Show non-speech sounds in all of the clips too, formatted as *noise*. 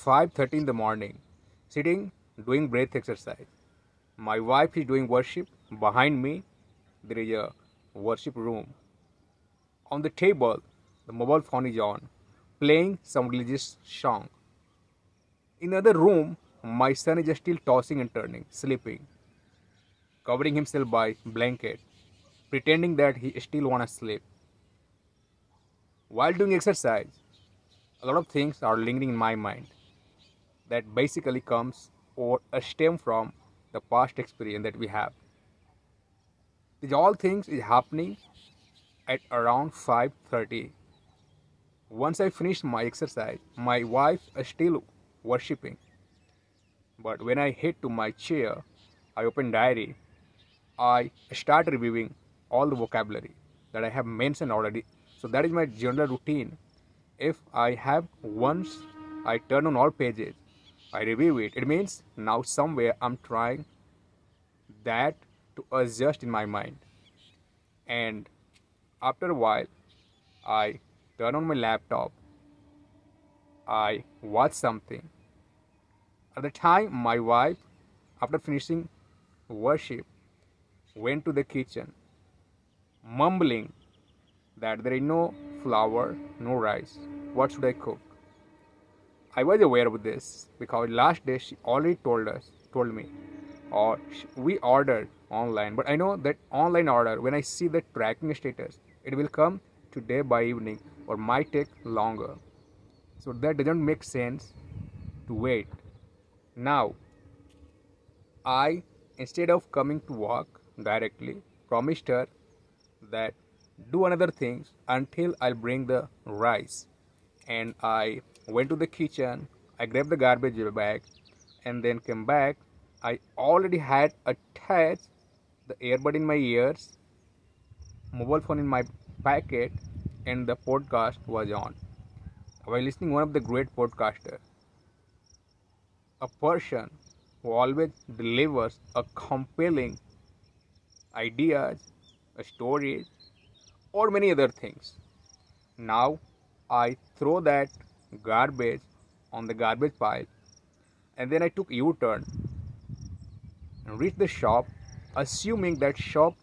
5:30 in the morning, sitting doing breath exercise. My wife is doing worship. Behind me, there is a worship room. On the table, the mobile phone is on, playing some religious song. In another room, my son is still tossing and turning, sleeping, covering himself by blanket, pretending that he still wanna sleep. While doing exercise, a lot of things are lingering in my mind that basically comes or a stem from the past experience that we have. These all things is happening at around 5:30. Once I finished my exercise, my wife is still worshipping. But when I hit to my chair, I open diary. I start reviewing all the vocabulary that I have mentioned already. So that is my general routine. If I have once I turn on all pages, I review it. It means now somewhere I'm trying that to adjust in my mind. And after a while, I turn on my laptop. I watch something. At the time, my wife, after finishing worship, went to the kitchen, mumbling that there is no flour, no rice. What should I cook? I was aware of this because last day she already told us, told me, or we ordered online. But I know that online order, when I see the tracking status, it will come today by evening or might take longer. So that doesn't make sense to wait. Now, I, instead of coming to work directly, promised her that do another things until I'll bring the rice. And I went to the kitchen, I grabbed the garbage bag, and then came back. I already had attached the earbud in my ears, mobile phone in my pocket, and the podcast was on. While listening one of the great podcasters, a person who always delivers a compelling ideas, stories, or many other things. Now I throw that garbage on the garbage pile and then I took U-turn and reached the shop assuming that shop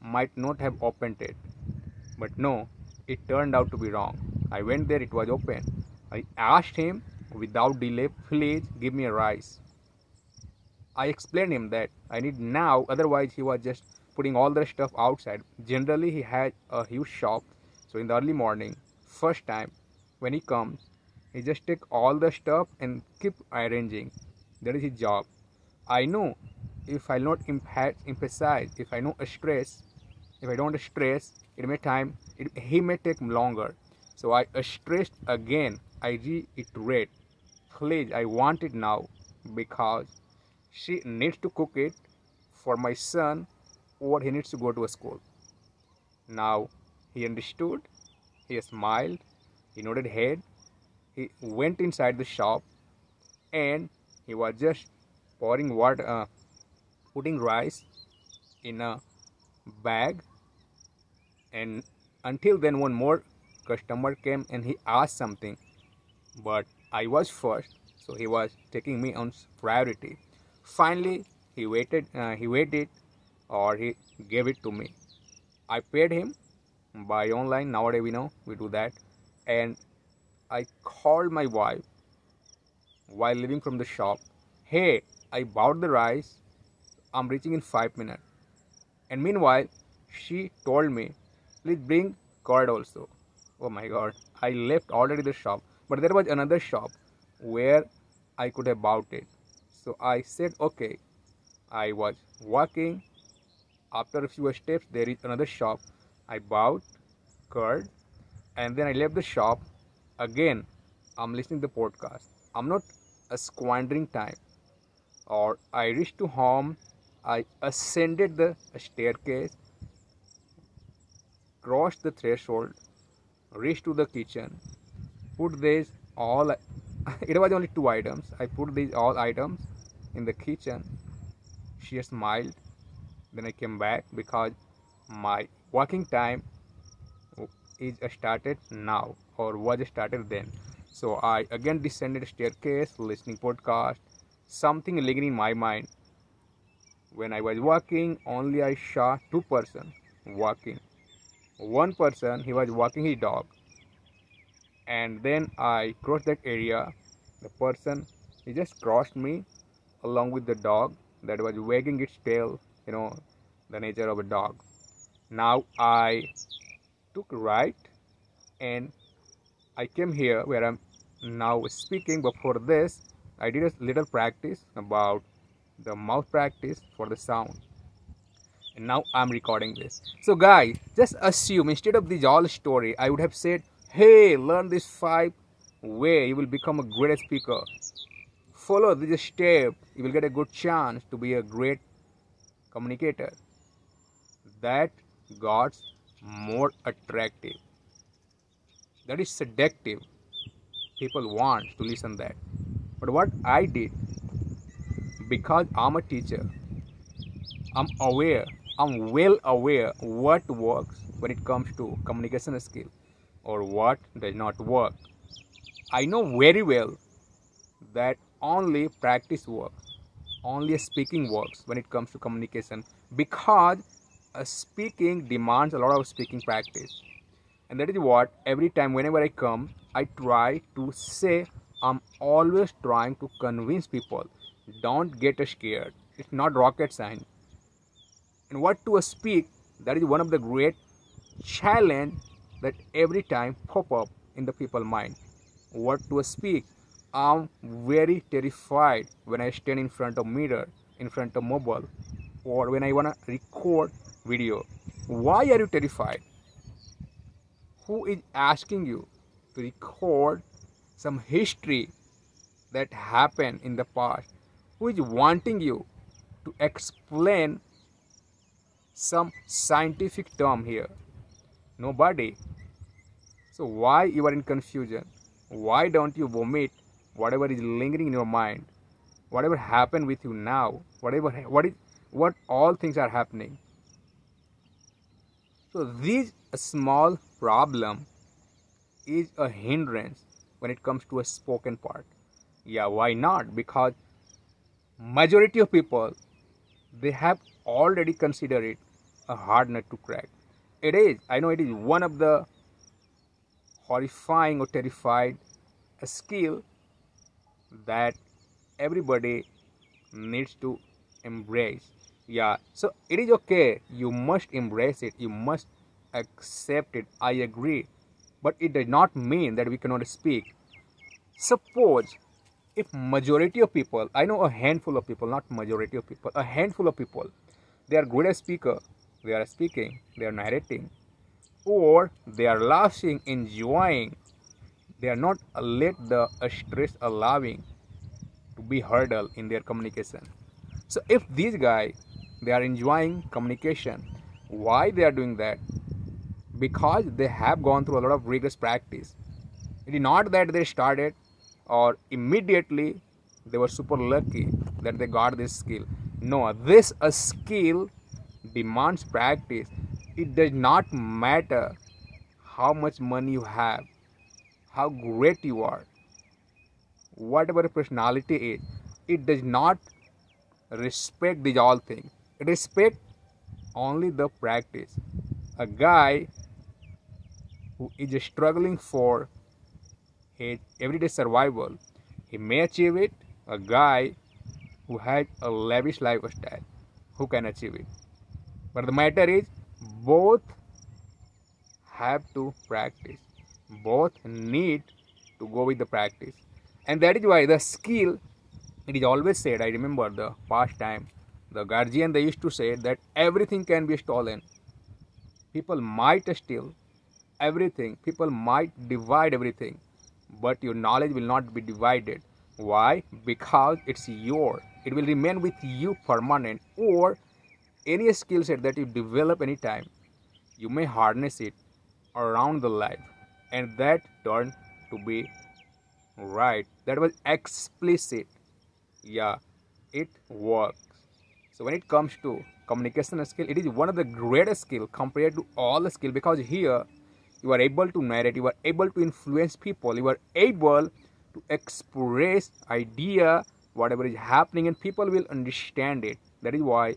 might not have opened it. But no, it turned out to be wrong. I went there, it was open. I asked him without delay, please give me a rice. I explained him that I need now, otherwise he was just putting all the stuff outside. Generally, he had a huge shop, so in the early morning, first time when he comes, he just take all the stuff and keep arranging. That is his job. I know if I'll not emphasize, if I know stress, if I don't stress, it may time, it, he may take longer. So I stressed again. I reiterate, please, I want it now because she needs to cook it for my son or he needs to go to a school. Now he understood, he smiled, he nodded head, he went inside the shop and he was just pouring water, uh, putting rice in a bag. And until then one more customer came and he asked something. But I was first so he was taking me on priority. Finally he waited uh, he waited or he gave it to me. I paid him. By online. Nowadays we know we do that and I called my wife while leaving from the shop. Hey I bought the rice. I'm reaching in 5 minutes. And meanwhile she told me please bring curd also. Oh my god I left already the shop. But there was another shop where I could have bought it. So I said okay. I was walking. After a few steps there is another shop. I bought curd and then I left the shop. Again I'm listening to the podcast. I'm not a squandering time or I reached to home. I ascended the staircase crossed the threshold reached to the kitchen put these all *laughs* it was only two items. I put these all items in the kitchen. She smiled. Then i came back because my working time is started now or was started then So I again descended staircase, listening podcast, something lingering in my mind. When I was walking, only I saw two person walking. One person he was walking his dog, and then I crossed that area. The person he just crossed me along with the dog that was wagging its tail. You know the nature of a dog. Now I took right and I came here where I'm now speaking. Before this, I did a little practice about the mouth practice for the sound. And now I'm recording this. So, guys, just assume instead of this all story, I would have said, Hey, learn this five way you will become a great speaker. Follow this step, you will get a good chance to be a great communicator. That got more attractive. That is seductive. People want to listen that. But what i did because i'm a teacher i'm aware i'm well aware what works when it comes to communication skill or what does not work. I know very well that only practice works only speaking works when it comes to communication because speaking demands a lot of speaking practice. And that is what every time whenever i come i try to say i'm always trying to convince people don't get scared. It's not rocket science. And what to speak that is one of the great challenge that every time pop up in the people mind. What to speak i'm very terrified when i stand in front of mirror in front of mobile or when i want to record video. Why are you terrified? Who is asking you to record some history that happened in the past? Who is wanting you to explain some scientific term here? Nobody. So why you are in confusion? Why don't you vomit whatever is lingering in your mind? Whatever happened with you now? Whatever what is what all things are happening so this small problem is a hindrance when it comes to a spoken part. Yeah, why not? Because majority of people they have already considered it a hard nut to crack. It is. I know it is one of the horrifying or terrified skill that everybody needs to embrace yeah. So it is okay. You must embrace it. You must accept it. I agree. But it does not mean that we cannot speak. Suppose if majority of people i know a handful of people not majority of people a handful of people they are good at speaker they are speaking they are narrating or they are laughing enjoying they are not let the stress allowing to be hurdle in their communication. So if these guys they are enjoying communication. Why they are doing that? Because they have gone through a lot of rigorous practice. It is not that they started or immediately they were super lucky that they got this skill. No this a skill demands practice. It does not matter how much money you have how great you are whatever personality is. It does not respect these all things respect only the practice. A guy who is struggling for his everyday survival, he may achieve it. A guy who has a lavish lifestyle, who can achieve it. But the matter is, both have to practice. Both need to go with the practice. And that is why the skill, it is always said, I remember the past time, the guardian they used to say that everything can be stolen. People might steal everything. People might divide everything. But your knowledge will not be divided. Why? Because it's your. It will remain with you permanent. Or any skill set that you develop anytime you may harness it around the life. And that turned to be right. That was explicit. Yeah it works so when it comes to communication skill, it is one of the greatest skill compared to all the skill because here you are able to narrate you are able to influence people you are able to express idea whatever is happening and people will understand it. That is why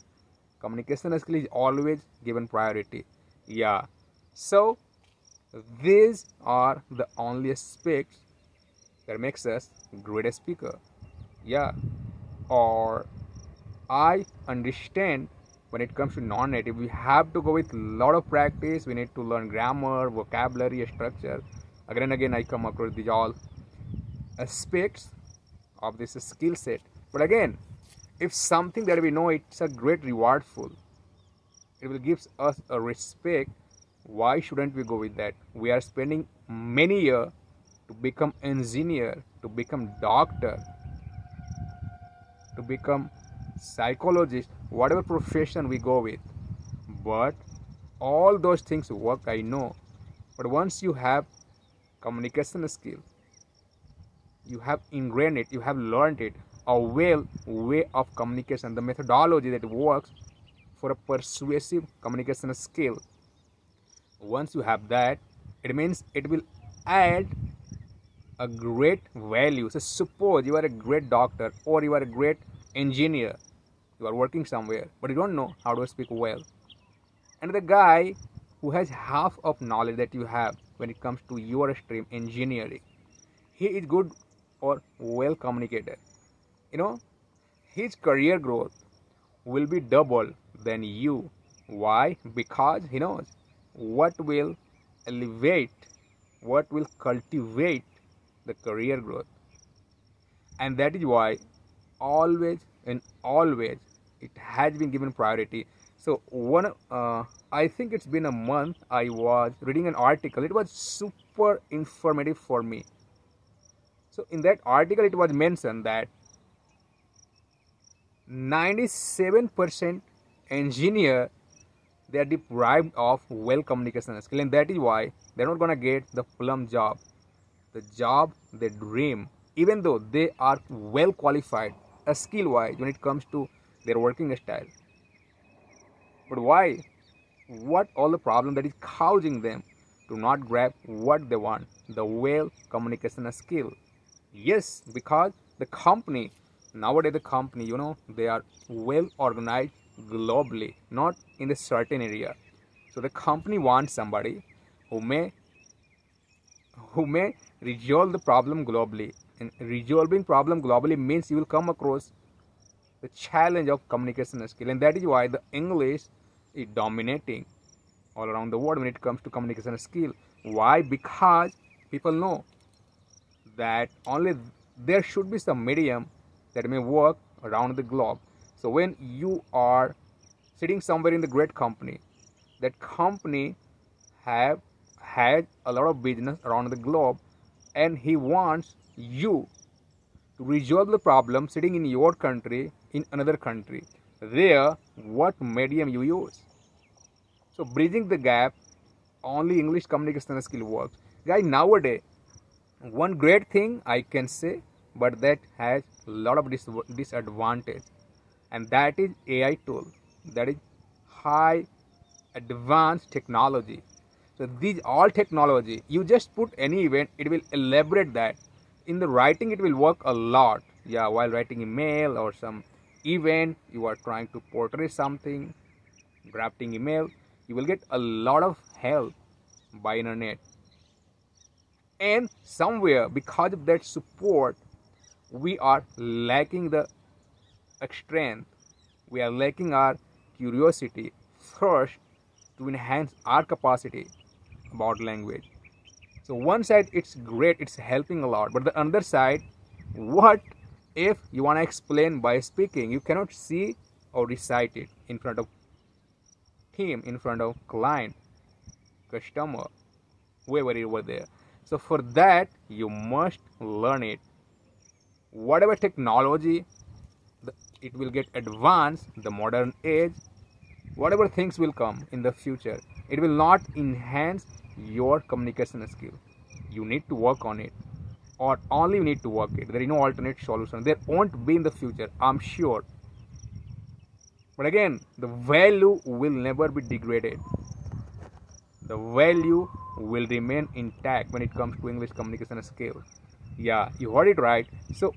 communication skill is always given priority. Yeah. So these are the only aspects that makes us great speaker. Yeah. Or i understand when it comes to non-native we have to go with a lot of practice. We need to learn grammar vocabulary structure. Again and again i come across these all aspects of this skill set. But again if something that we know it's a great rewardful it will give us a respect why shouldn't we go with that? We are spending many years to become engineer to become doctor to become psychologist whatever profession we go with. But all those things work i know. But once you have communication skill you have ingrained it you have learned it a well way of communication the methodology that works for a persuasive communication skill. Once you have that it means it will add a great value. So suppose you are a great doctor or you are a great engineer you are working somewhere but you don't know how to speak well. And the guy who has half of knowledge that you have when it comes to your stream engineering he is good or well communicated. You know his career growth will be double than you. Why? Because he knows what will elevate what will cultivate the career growth. And that is why always and always it has been given priority. So one uh, i think it's been a month i was reading an article. It was super informative for me. So in that article it was mentioned that 97% engineer they are deprived of well communication skill and that is why they're not gonna get the plum job. The job they dream even though they are well qualified uh, skill wise when it comes to their working style. But why? What all the problem that is causing them to not grab what they want the well communication skill? Yes because the company nowadays the company you know they are well organized globally not in a certain area. So the company wants somebody who may who may resolve the problem globally. And resolving problem globally means you will come across the challenge of communication skill and that is why the english is dominating all around the world when it comes to communication skill. Why? Because people know that only there should be some medium that may work around the globe. So when you are sitting somewhere in the great company that company have had a lot of business around the globe and he wants you to resolve the problem sitting in your country in another country. There what medium you use. So bridging the gap only english communication skill works. Guys nowadays one great thing i can say but that has a lot of dis- disadvantage and that is ai tool. That is high advanced technology. So these all technology you just put any event it will elaborate that. In the writing it will work a lot. Yeah while writing email or some event you are trying to portray something drafting email you will get a lot of help by internet. And somewhere because of that support we are lacking the strength. We are lacking our curiosity first to enhance our capacity about language. So one side it's great it's helping a lot but the other side what if you want to explain by speaking you cannot see or recite it in front of him in front of client customer whoever you were there. So for that you must learn it. Whatever technology it will get advanced the modern age whatever things will come in the future it will not enhance your communication skill. You need to work on it or only you need to work it. There is no alternate solution. There won't be in the future i'm sure. But again the value will never be degraded. The value will remain intact when it comes to english communication skills. Yeah you heard it right. So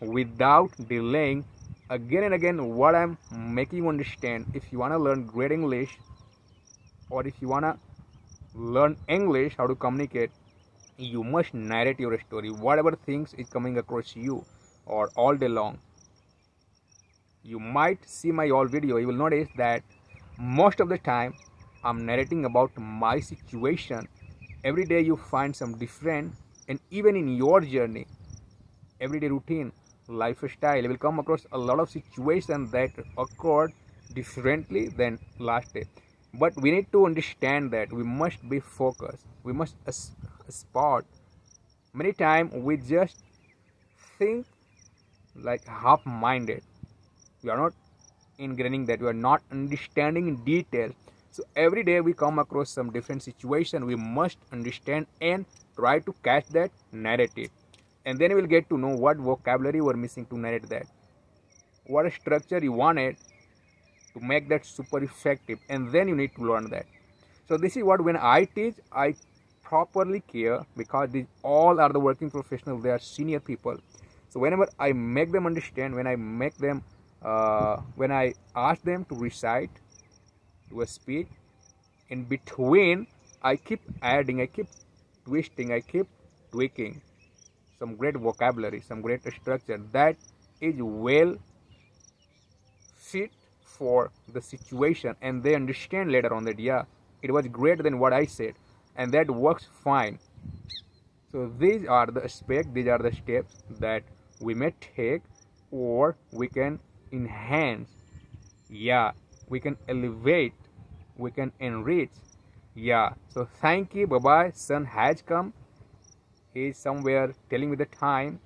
without delaying again and again what i'm making you understand if you want to learn great english or if you want to learn english how to communicate you must narrate your story whatever things is coming across you or all day long. You might see my old video you will notice that most of the time i'm narrating about my situation. Every day you find some different and even in your journey everyday routine lifestyle you will come across a lot of situations that occurred differently than last day. But we need to understand that we must be focused. We must spot many times we just think like half-minded. We are not ingraining that we are not understanding in detail. So every day we come across some different situation we must understand and try to catch that narrative. And then we'll get to know what vocabulary we're missing to narrate that. What structure you wanted to make that super effective and then you need to learn that. So this is what when i teach i properly care because these all are the working professionals. They are senior people. So whenever i make them understand when i make them uh, when i ask them to recite to speak in between i keep adding i keep twisting i keep tweaking some great vocabulary some great structure that is well fit for the situation and they understand later on that yeah it was greater than what i said and that works fine. So these are the aspects these are the steps that we may take or we can enhance. Yeah we can elevate we can enrich. Yeah so thank you bye bye sun has come. He is somewhere telling me the time.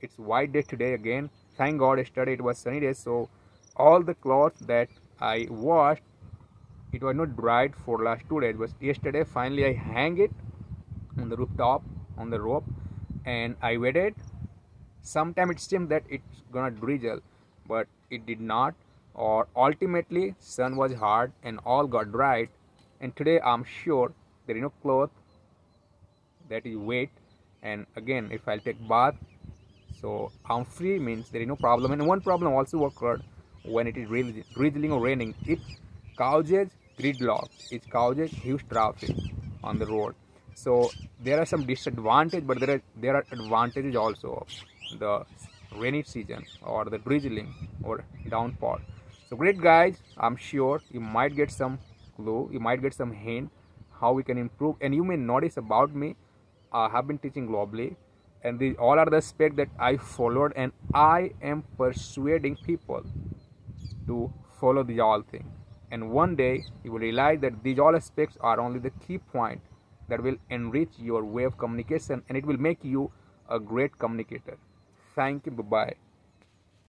It's white day today again. Thank god yesterday it was sunny day so all the clothes that i washed it was not dried for last two days. But yesterday. Finally i hang it on the rooftop on the rope and i waited sometime it seemed that it's gonna drizzle but it did not. Or ultimately sun was hard and all got dried. And today i'm sure there is no cloth that is wet. And again if i'll take bath so i'm free means there is no problem. And one problem also occurred when it is really drizzling or raining. It causes gridlock. It causes huge traffic on the road. So there are some disadvantages but there are there are advantages also of the rainy season or the drizzling or downpour. So great guys i'm sure you might get some clue you might get some hint how we can improve. And you may notice about me i have been teaching globally and these all are the aspects that i followed and i am persuading people to follow the all thing and one day you will realize that these all aspects are only the key point that will enrich your way of communication and it will make you a great communicator. Thank you. Bye bye